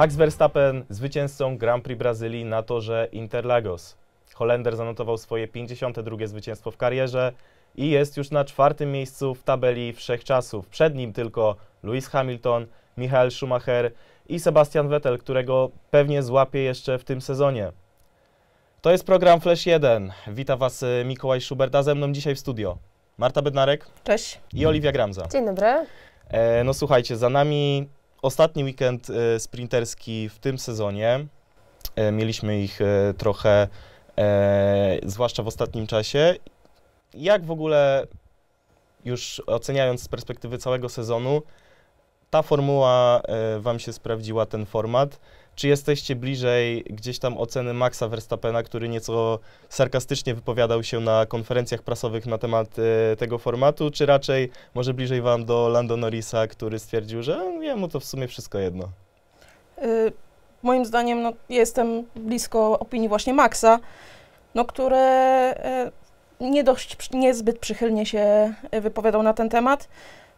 Max Verstappen zwycięzcą Grand Prix Brazylii na torze Interlagos. Holender zanotował swoje 52 zwycięstwo w karierze i jest już na czwartym miejscu w tabeli wszechczasów. Przed nim tylko Lewis Hamilton, Michael Schumacher i Sebastian Vettel, którego pewnie złapie jeszcze w tym sezonie. To jest program Flash 1. Witam Was y, Mikołaj Schubert, a ze mną dzisiaj w studio Marta Bednarek Cześć. i Oliwia Gramza. Dzień dobry. E, no słuchajcie, za nami ostatni weekend e, sprinterski w tym sezonie. E, mieliśmy ich e, trochę, zwłaszcza w ostatnim czasie. Jak w ogóle, już oceniając z perspektywy całego sezonu, ta formuła Wam się sprawdziła, ten format? Czy jesteście bliżej gdzieś tam oceny Maxa Verstappena, który nieco sarkastycznie wypowiadał się na konferencjach prasowych na temat e, tego formatu, czy raczej może bliżej Wam do Lando Norrisa, który stwierdził, że jemu to w sumie wszystko jedno? Y, moim zdaniem no, jestem blisko opinii właśnie Maxa, no, które y, nie dość, niezbyt przychylnie się y, wypowiadał na ten temat.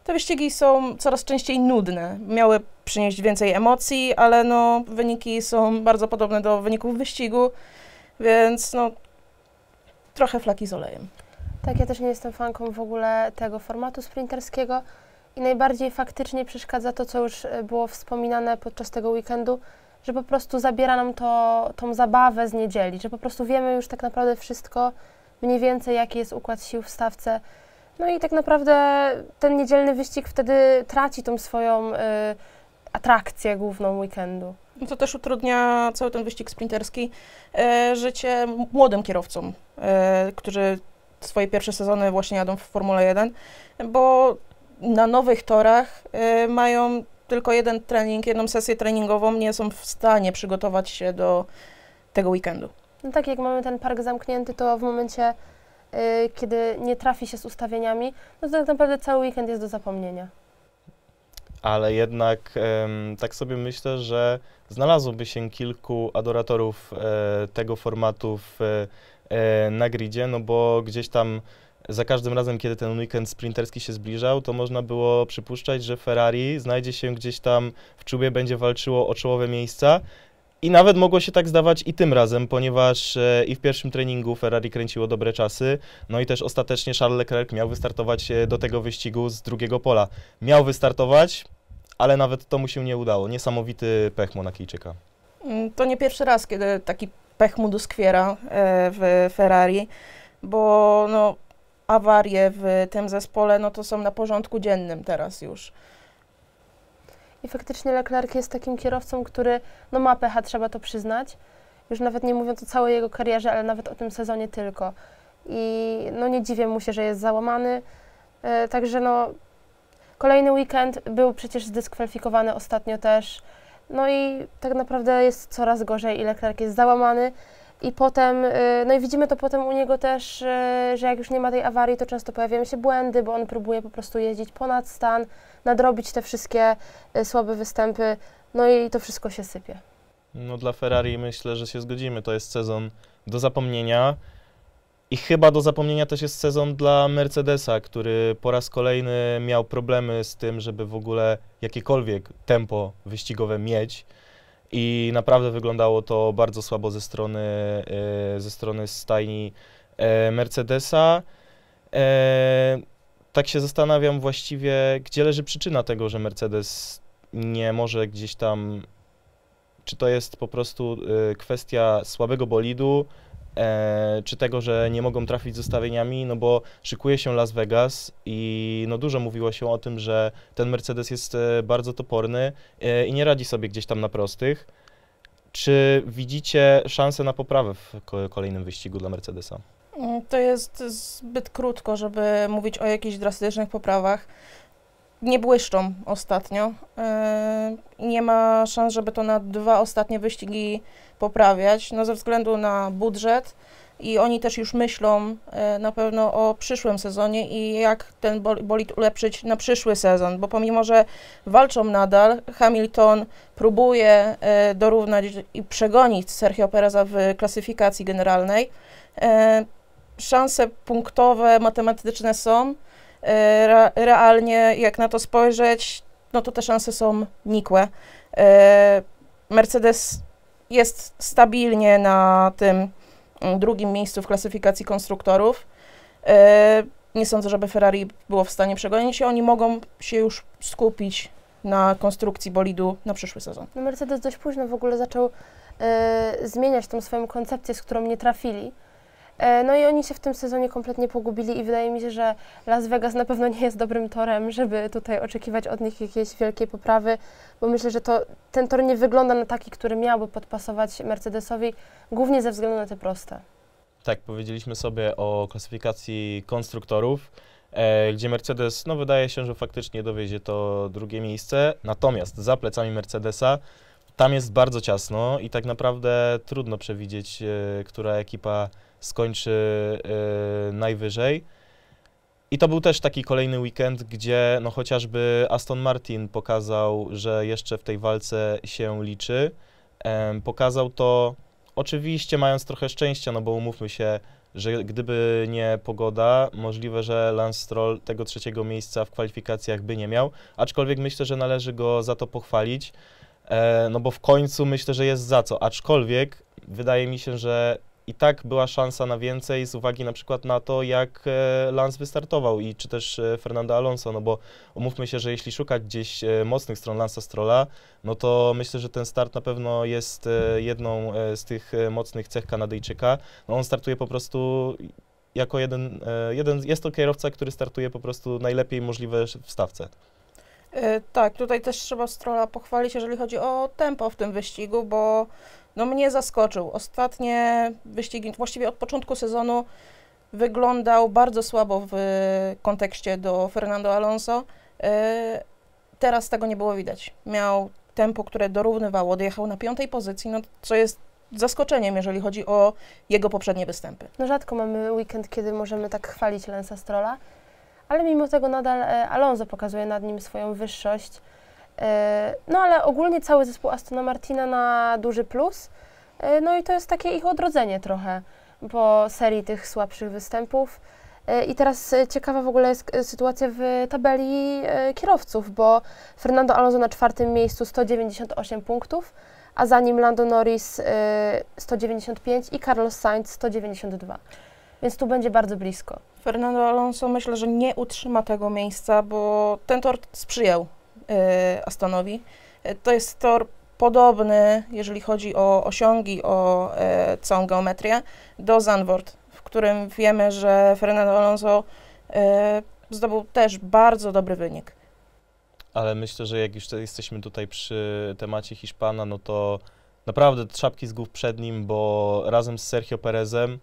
Te wyścigi są coraz częściej nudne. Miały przynieść więcej emocji, ale no, wyniki są bardzo podobne do wyników wyścigu, więc no, trochę flaki z olejem. Tak, ja też nie jestem fanką w ogóle tego formatu sprinterskiego i najbardziej faktycznie przeszkadza to, co już e, było wspominane podczas tego weekendu, że po prostu zabiera nam to, tą zabawę z niedzieli, że po prostu wiemy już tak naprawdę wszystko, mniej więcej jaki jest układ sił w stawce. No i tak naprawdę ten niedzielny wyścig wtedy traci tą swoją y, atrakcję główną weekendu. No To też utrudnia cały ten wyścig sprinterski e, życie młodym kierowcom, e, którzy swoje pierwsze sezony właśnie jadą w Formule 1, bo na nowych torach e, mają tylko jeden trening, jedną sesję treningową, nie są w stanie przygotować się do tego weekendu. No tak, jak mamy ten park zamknięty, to w momencie, y, kiedy nie trafi się z ustawieniami, no to tak naprawdę cały weekend jest do zapomnienia. Ale jednak tak sobie myślę, że znalazłoby się kilku adoratorów e, tego formatu w, e, na gridzie, no bo gdzieś tam za każdym razem, kiedy ten weekend sprinterski się zbliżał, to można było przypuszczać, że Ferrari znajdzie się gdzieś tam w czubie, będzie walczyło o czołowe miejsca. I nawet mogło się tak zdawać i tym razem, ponieważ e, i w pierwszym treningu Ferrari kręciło dobre czasy, no i też ostatecznie Charles Leclerc miał wystartować e, do tego wyścigu z drugiego pola. Miał wystartować, ale nawet to mu się nie udało. Niesamowity pech Monakijczyka. Mm, To nie pierwszy raz, kiedy taki pech mu doskwiera e, w Ferrari, bo no, awarie w tym zespole no, to są na porządku dziennym teraz już. I faktycznie Leclerc jest takim kierowcą, który no ma pecha, trzeba to przyznać. Już nawet nie mówiąc o całej jego karierze, ale nawet o tym sezonie tylko. I no nie dziwię mu się, że jest załamany. E, także no kolejny weekend był przecież zdyskwalifikowany ostatnio też. No i tak naprawdę jest coraz gorzej i Leclerc jest załamany. I potem, e, no i widzimy to potem u niego też, e, że jak już nie ma tej awarii, to często pojawiają się błędy, bo on próbuje po prostu jeździć ponad stan, nadrobić te wszystkie e, słabe występy, no i to wszystko się sypie. No dla Ferrari myślę, że się zgodzimy. To jest sezon do zapomnienia. I chyba do zapomnienia też jest sezon dla Mercedesa, który po raz kolejny miał problemy z tym, żeby w ogóle jakiekolwiek tempo wyścigowe mieć. I naprawdę wyglądało to bardzo słabo ze strony, e, ze strony stajni e, Mercedesa. E, tak się zastanawiam właściwie, gdzie leży przyczyna tego, że Mercedes nie może gdzieś tam czy to jest po prostu kwestia słabego bolidu, e, czy tego, że nie mogą trafić z ustawieniami, no bo szykuje się Las Vegas i no dużo mówiło się o tym, że ten Mercedes jest e, bardzo toporny e, i nie radzi sobie gdzieś tam na prostych. Czy widzicie szansę na poprawę w ko- kolejnym wyścigu dla Mercedesa? Mm, To jest zbyt krótko, żeby mówić o jakichś drastycznych poprawach. Nie błyszczą ostatnio. Yy, Nie ma szans, żeby to na dwa ostatnie wyścigi poprawiać, no ze względu na budżet i oni też już myślą e, na pewno o przyszłym sezonie i jak ten bol- bolid ulepszyć na przyszły sezon, bo pomimo, że walczą nadal, Hamilton próbuje e, dorównać i przegonić Sergio Pereza w klasyfikacji generalnej. Szanse punktowe, matematyczne są. E, re- Realnie, jak na to spojrzeć, no to te szanse są nikłe. E, Mercedes jest stabilnie na tym mm, drugim miejscu w klasyfikacji konstruktorów. E, Nie sądzę, żeby Ferrari było w stanie przegonić się. Oni mogą się już skupić na konstrukcji bolidu na przyszły sezon. No Mercedes dość późno w ogóle zaczął zmieniać tą swoją koncepcję, z którą nie trafili. E, no i oni się w tym sezonie kompletnie pogubili i wydaje mi się, że Las Vegas na pewno nie jest dobrym torem, żeby tutaj oczekiwać od nich jakiejś wielkiej poprawy, bo myślę, że to, ten tor nie wygląda na taki, który miałby podpasować Mercedesowi, głównie ze względu na te proste. Tak, powiedzieliśmy sobie o klasyfikacji konstruktorów, e, gdzie Mercedes, no wydaje się, że faktycznie dowiezie to drugie miejsce, natomiast za plecami Mercedesa tam jest bardzo ciasno i tak naprawdę trudno przewidzieć, e, która ekipa skończy e, najwyżej. I to był też taki kolejny weekend, gdzie no chociażby Aston Martin pokazał, że jeszcze w tej walce się liczy. Pokazał to oczywiście mając trochę szczęścia, no bo umówmy się, że gdyby nie pogoda, możliwe, że Lance Stroll tego trzeciego miejsca w kwalifikacjach by nie miał, aczkolwiek myślę, że należy go za to pochwalić, e, no bo w końcu myślę, że jest za co, aczkolwiek wydaje mi się, że i tak była szansa na więcej z uwagi na przykład na to, jak e, Lance wystartował i czy też e, Fernando Alonso, no bo umówmy się, że jeśli szukać gdzieś e, mocnych stron Lance'a Strolla, no to myślę, że ten start na pewno jest jedną z tych mocnych cech Kanadyjczyka. No on startuje po prostu jako jeden, jeden, jest to kierowca, który startuje po prostu najlepiej możliwe w stawce. Tak, tutaj też trzeba Strolla pochwalić, jeżeli chodzi o tempo w tym wyścigu, bo no mnie zaskoczył. Ostatnie wyścigi, właściwie od początku sezonu wyglądał bardzo słabo w kontekście do Fernando Alonso. E, Teraz tego nie było widać. Miał tempo, które dorównywało, odjechał na piątej pozycji, no, co jest zaskoczeniem, jeżeli chodzi o jego poprzednie występy. No rzadko mamy weekend, kiedy możemy tak chwalić Lensa Strolla, ale mimo tego nadal e, Alonso pokazuje nad nim swoją wyższość. E, No ale ogólnie cały zespół Astona Martina na duży plus. E, No i to jest takie ich odrodzenie trochę po serii tych słabszych występów. E, I teraz ciekawa w ogóle jest sytuacja w tabeli kierowców, bo Fernando Alonso na czwartym miejscu 198 punktów, a za nim Lando Norris e, 195 i Carlos Sainz 192. Więc tu będzie bardzo blisko. Fernando Alonso myślę, że nie utrzyma tego miejsca, bo ten tor sprzyjał Astonowi. E, To jest tor podobny, jeżeli chodzi o osiągi, o e, całą geometrię, do Zandvoort, w którym wiemy, że Fernando Alonso zdobył też bardzo dobry wynik. Ale myślę, że jak już jesteśmy tutaj przy temacie Hiszpana, no to naprawdę trzapki z głów przed nim, bo razem z Sergio Perezem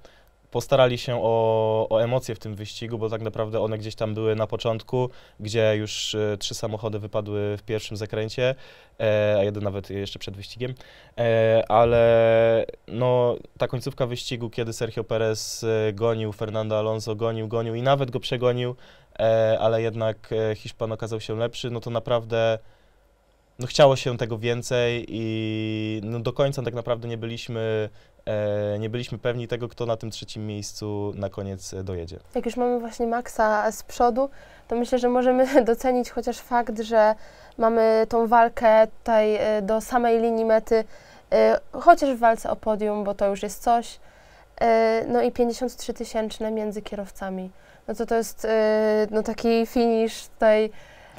postarali się o, o emocje w tym wyścigu, bo tak naprawdę one gdzieś tam były na początku, gdzie już e, trzy samochody wypadły w pierwszym zakręcie, e, a jeden nawet jeszcze przed wyścigiem, e, ale no ta końcówka wyścigu, kiedy Sergio Perez e, gonił Fernando Alonso, gonił, gonił i nawet go przegonił, e, ale jednak Hiszpan okazał się lepszy, no to naprawdę no chciało się tego więcej i no do końca tak naprawdę nie byliśmy, nie byliśmy pewni tego, kto na tym trzecim miejscu na koniec e, dojedzie. Jak już mamy właśnie Maxa z przodu, to myślę, że możemy docenić chociaż fakt, że mamy tą walkę tutaj e, do samej linii mety, e, chociaż w walce o podium, bo to już jest coś. E, No i 53 tysięczne między kierowcami. No to to jest e, no taki finish tutaj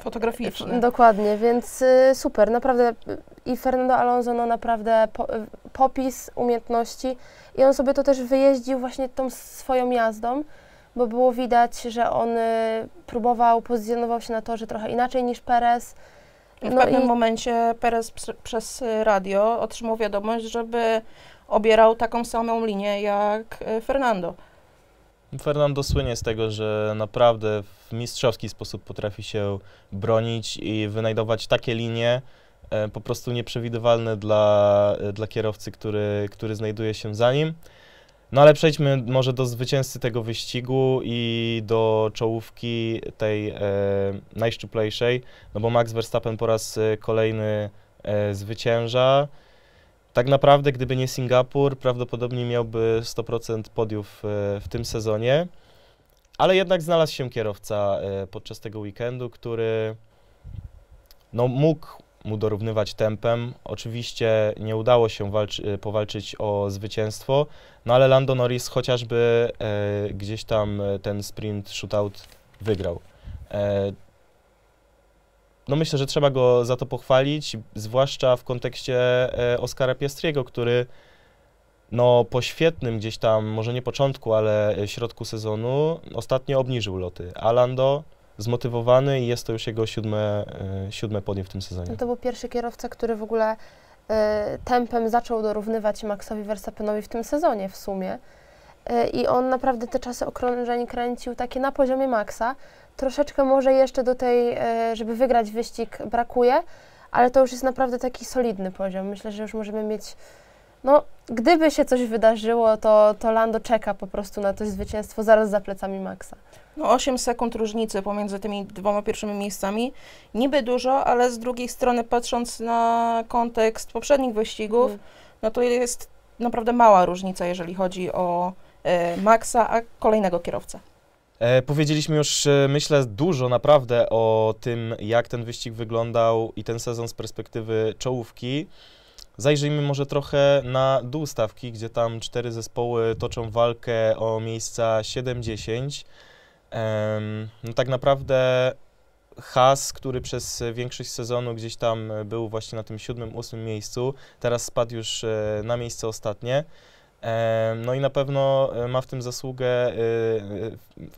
Fotograficzny. Dokładnie, więc y, super, naprawdę y, i Fernando Alonso no naprawdę po, y, popis umiejętności i on sobie to też wyjeździł właśnie tą swoją jazdą, bo było widać, że on próbował, pozycjonował się na torze trochę inaczej niż Perez. W No pewnym i- momencie Perez prze- przez radio otrzymał wiadomość, żeby obierał taką samą linię jak Fernando. Fernando słynie z tego, że naprawdę w mistrzowski sposób potrafi się bronić i wynajdować takie linie, e, po prostu nieprzewidywalne dla, e, dla kierowcy, który, który znajduje się za nim. No ale przejdźmy może do zwycięzcy tego wyścigu i do czołówki tej e, najszczuplejszej, no bo Max Verstappen po raz e, kolejny e, zwycięża. Tak naprawdę, gdyby nie Singapur, prawdopodobnie miałby 100% podiów e, w tym sezonie, ale jednak znalazł się kierowca e, podczas tego weekendu, który no, mógł mu dorównywać tempem. Oczywiście nie udało się walczy, powalczyć o zwycięstwo, no ale Lando Norris chociażby e, gdzieś tam e, ten sprint shootout wygrał. E, no myślę, że trzeba go za to pochwalić, zwłaszcza w kontekście e, Oskara Piastriego, który no po świetnym gdzieś tam, może nie początku, ale środku sezonu, ostatnio obniżył loty. A Lando zmotywowany i jest to już jego siódme, e, siódme podium w tym sezonie. No to był pierwszy kierowca, który w ogóle e, tempem zaczął dorównywać Maxowi Verstappenowi w tym sezonie w sumie. E, I on naprawdę te czasy okrążeń kręcił takie na poziomie Maxa. Troszeczkę może jeszcze do tej, e, żeby wygrać wyścig brakuje, ale to już jest naprawdę taki solidny poziom. Myślę, że już możemy mieć no, gdyby się coś wydarzyło, to, to Lando czeka po prostu na to zwycięstwo zaraz za plecami Maxa. No 8 sekund różnicy pomiędzy tymi dwoma pierwszymi miejscami. Niby dużo, ale z drugiej strony patrząc na kontekst poprzednich wyścigów, mm. no to jest naprawdę mała różnica, jeżeli chodzi o e, Maxa, a kolejnego kierowcę. E, powiedzieliśmy już, e, myślę, dużo naprawdę o tym, jak ten wyścig wyglądał i ten sezon z perspektywy czołówki. Zajrzyjmy może trochę na dół stawki, gdzie tam cztery zespoły toczą walkę o miejsca 7-10. No tak naprawdę Has, który przez większość sezonu gdzieś tam był właśnie na tym siódmym, ósmym miejscu, teraz spadł już e, na miejsce ostatnie. No i na pewno e, ma w tym zasługę, e,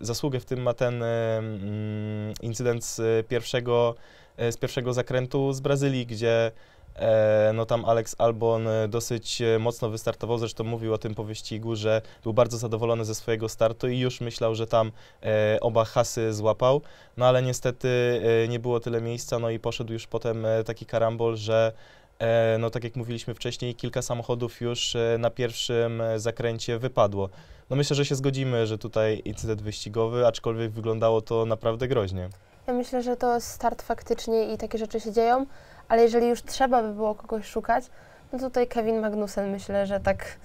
zasługę w tym ma ten incydent z pierwszego, z pierwszego zakrętu z Brazylii, gdzie E, no tam Alex Albon e, dosyć e, mocno wystartował, zresztą mówił o tym po wyścigu, że był bardzo zadowolony ze swojego startu i już myślał, że tam oba hasy złapał, no ale niestety nie było tyle miejsca, no i poszedł już potem taki karambol, że no tak jak mówiliśmy wcześniej, kilka samochodów już na pierwszym zakręcie wypadło. No myślę, że się zgodzimy, że tutaj incydent wyścigowy, aczkolwiek wyglądało to naprawdę groźnie. Ja myślę, że to start faktycznie i takie rzeczy się dzieją ale jeżeli już trzeba by było kogoś szukać, no tutaj Kevin Magnussen myślę, że tak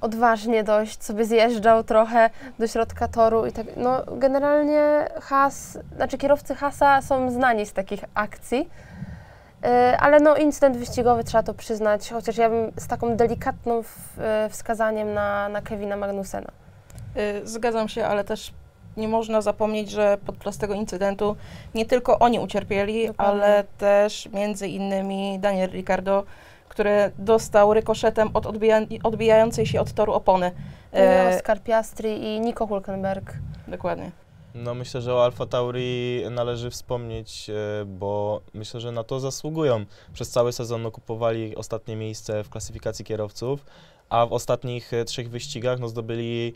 odważnie dość sobie zjeżdżał trochę do środka toru i tak, no generalnie Has, znaczy kierowcy Hasa są znani z takich akcji, ale no incydent wyścigowy trzeba to przyznać, chociaż ja bym z taką delikatną yy, wskazaniem na, na Kevina Magnusena. Yy, zgadzam się, ale też nie można zapomnieć, że podczas tego incydentu nie tylko oni ucierpieli, Dokładnie. ale też między innymi Daniel Ricardo, który dostał rykoszetem od odbija odbijającej się od toru opony. E, Oskar Piastri i Nico Hulkenberg. Dokładnie. No myślę, że o Alfa Tauri należy wspomnieć, e, bo myślę, że na to zasługują. Przez cały sezon okupowali ostatnie miejsce w klasyfikacji kierowców, a w ostatnich e, trzech wyścigach no, zdobyli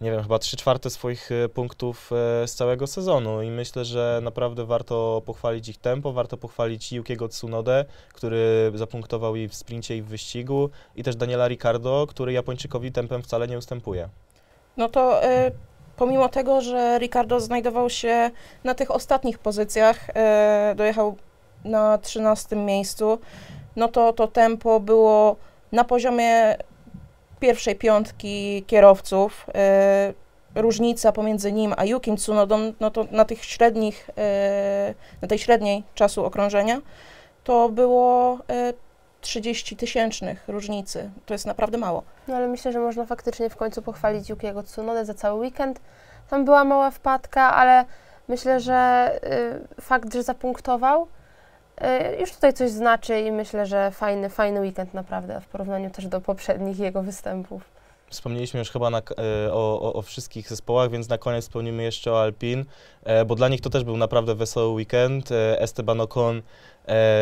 nie wiem, chyba 3 czwarte swoich e, punktów z całego sezonu i myślę, że naprawdę warto pochwalić ich tempo, warto pochwalić Yukiego Tsunodę, który zapunktował i w sprincie i w wyścigu i też Daniela Ricardo, który Japończykowi tempem wcale nie ustępuje. No to y, pomimo tego, że Ricardo znajdował się na tych ostatnich pozycjach, y, dojechał na 13 miejscu, no to to tempo było na poziomie pierwszej piątki kierowców, y, różnica pomiędzy nim a Yukim Tsunodą, no to na tych średnich, y, na tej średniej czasu okrążenia, to było y, 30 tysięcznych różnicy. To jest naprawdę mało. No ale myślę, że można faktycznie w końcu pochwalić Yukiego Tsunodę za cały weekend. Tam była mała wpadka, ale myślę, że y, fakt, że zapunktował, E, już tutaj coś znaczy i myślę, że fajny, fajny weekend naprawdę w porównaniu też do poprzednich jego występów. Wspomnieliśmy już chyba na, e, o, o, o, wszystkich zespołach, więc na koniec wspomnimy jeszcze o Alpin, e, bo dla nich to też był naprawdę wesoły weekend. Esteban Ocon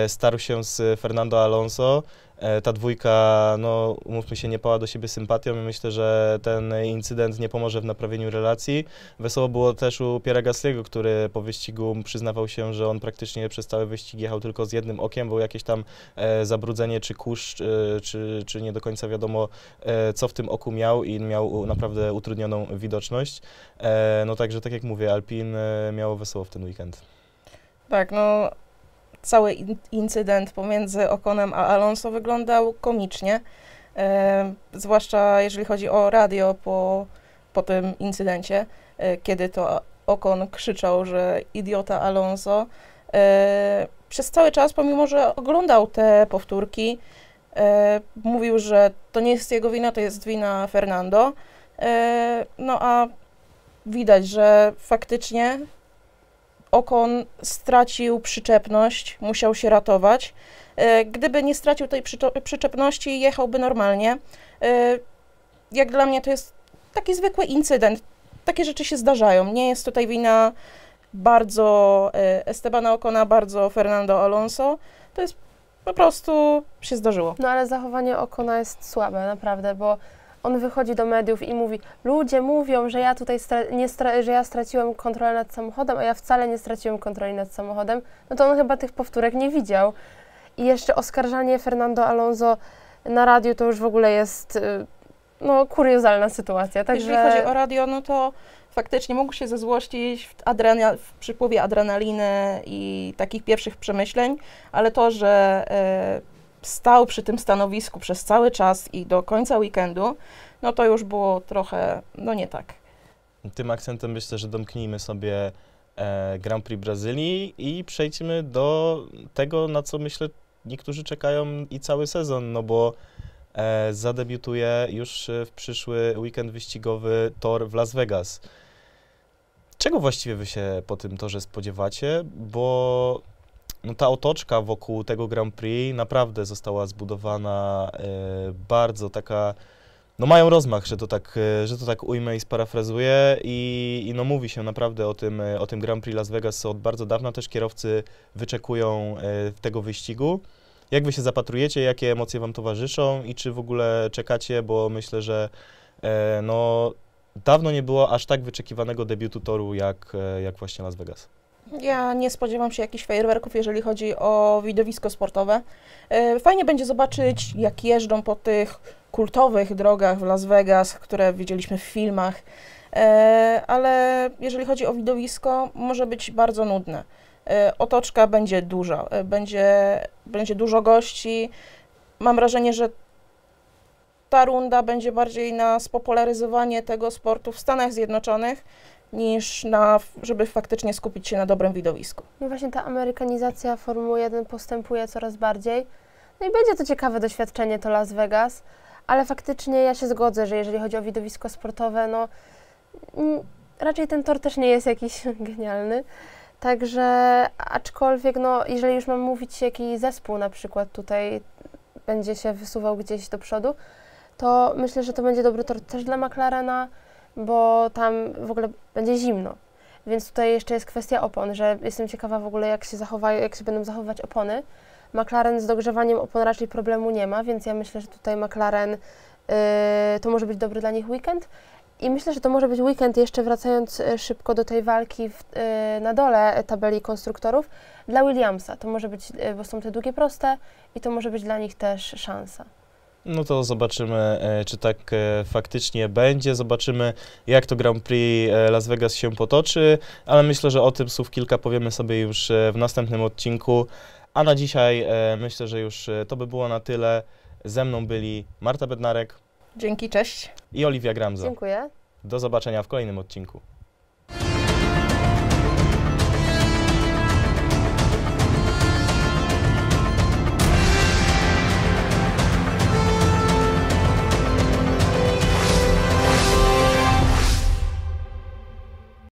starł się z Fernando Alonso. E, ta dwójka, no umówmy się, nie pała do siebie sympatią i myślę, że ten incydent nie pomoże w naprawieniu relacji. Wesoło było też u Pierre Gasly'ego, który po wyścigu przyznawał się, że on praktycznie przez cały wyścig jechał tylko z jednym okiem, było jakieś tam e, zabrudzenie czy kurz, e, czy, czy nie do końca wiadomo, e, co w tym oku miał i miał naprawdę utrudnioną widoczność. E, no także, tak jak mówię, Alpin e, miało wesoło w ten weekend. Tak, no cały incydent pomiędzy Okonem a Alonso wyglądał komicznie, e, zwłaszcza jeżeli chodzi o radio po, po tym incydencie, e, kiedy to Okon krzyczał, że idiota Alonso. E, przez cały czas, pomimo że oglądał te powtórki, e, mówił, że to nie jest jego wina, to jest wina Fernando. E, no a widać, że faktycznie Okon stracił przyczepność, musiał się ratować. E, gdyby nie stracił tej przyczepności, jechałby normalnie. E, jak dla mnie to jest taki zwykły incydent. Takie rzeczy się zdarzają. Nie jest tutaj wina bardzo e, Estebana Ocona, bardzo Fernando Alonso. To jest po prostu się zdarzyło. No ale zachowanie Okona jest słabe, naprawdę, bo on wychodzi do mediów i mówi, ludzie mówią, że ja tutaj nie że ja straciłem kontrolę nad samochodem, a ja wcale nie straciłem kontroli nad samochodem, no to on chyba tych powtórek nie widział. I jeszcze oskarżanie Fernando Alonso na radiu to już w ogóle jest y, no, kuriozalna sytuacja. Także Jeżeli chodzi o radio, no to faktycznie mógł się zezłościć w, w przypływie adrenaliny i takich pierwszych przemyśleń, ale to, że e, stał przy tym stanowisku przez cały czas i do końca weekendu, no to już było trochę, no nie tak. Tym akcentem myślę, że domknijmy sobie e, Grand Prix Brazylii i przejdźmy do tego, na co myślę niektórzy czekają i cały sezon, no bo e, zadebiutuje już w przyszły weekend wyścigowy tor w Las Vegas. Czego właściwie wy się po tym torze spodziewacie? Bo no, ta otoczka wokół tego Grand Prix naprawdę została zbudowana e, bardzo taka no mają rozmach, że to tak, e, że to tak ujmę i sparafrazuję i, i no mówi się naprawdę o tym, e, o tym Grand Prix Las Vegas od bardzo dawna, też kierowcy wyczekują tego wyścigu. Jak wy się zapatrujecie, jakie emocje wam towarzyszą i czy w ogóle czekacie, bo myślę, że no dawno nie było aż tak wyczekiwanego debiutu toru jak, jak właśnie Las Vegas. Ja nie spodziewam się jakichś fajerwerków, jeżeli chodzi o widowisko sportowe. E, Fajnie będzie zobaczyć, jak jeżdżą po tych kultowych drogach w Las Vegas, które widzieliśmy w filmach, E, ale jeżeli chodzi o widowisko, może być bardzo nudne. E, Otoczka będzie duża, będzie, będzie dużo gości. Mam wrażenie, że ta runda będzie bardziej na spopularyzowanie tego sportu w Stanach Zjednoczonych, niż na, żeby faktycznie skupić się na dobrym widowisku. No właśnie ta amerykanizacja Formuły 1 postępuje coraz bardziej. No i będzie to ciekawe doświadczenie to Las Vegas, ale faktycznie ja się zgodzę, że jeżeli chodzi o widowisko sportowe, no raczej ten tor też nie jest jakiś genialny. Także aczkolwiek, no jeżeli już mam mówić, jaki zespół na przykład tutaj będzie się wysuwał gdzieś do przodu, to myślę, że to będzie dobry tor też dla McLarena, bo tam w ogóle będzie zimno. Więc tutaj jeszcze jest kwestia opon, że jestem ciekawa w ogóle, jak się zachowają, jak się będą zachowywać opony. McLaren z dogrzewaniem opon raczej problemu nie ma, więc ja myślę, że tutaj McLaren yy, to może być dobry dla nich weekend. I myślę, że to może być weekend, jeszcze wracając y, szybko do tej walki w, y, na dole tabeli konstruktorów, dla Williamsa. To może być, y, bo są te długie proste i to może być dla nich też szansa. No to zobaczymy, e, czy tak e, faktycznie będzie. Zobaczymy, jak to Grand Prix e, Las Vegas się potoczy, ale myślę, że o tym słów kilka powiemy sobie już w następnym odcinku. A na dzisiaj myślę, że już to by było na tyle. Ze mną byli Marta Bednarek Dzięki, cześć. i Oliwia Gramzo. Dziękuję. Do zobaczenia w kolejnym odcinku.